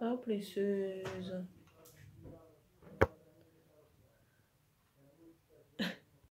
Ah, princesa.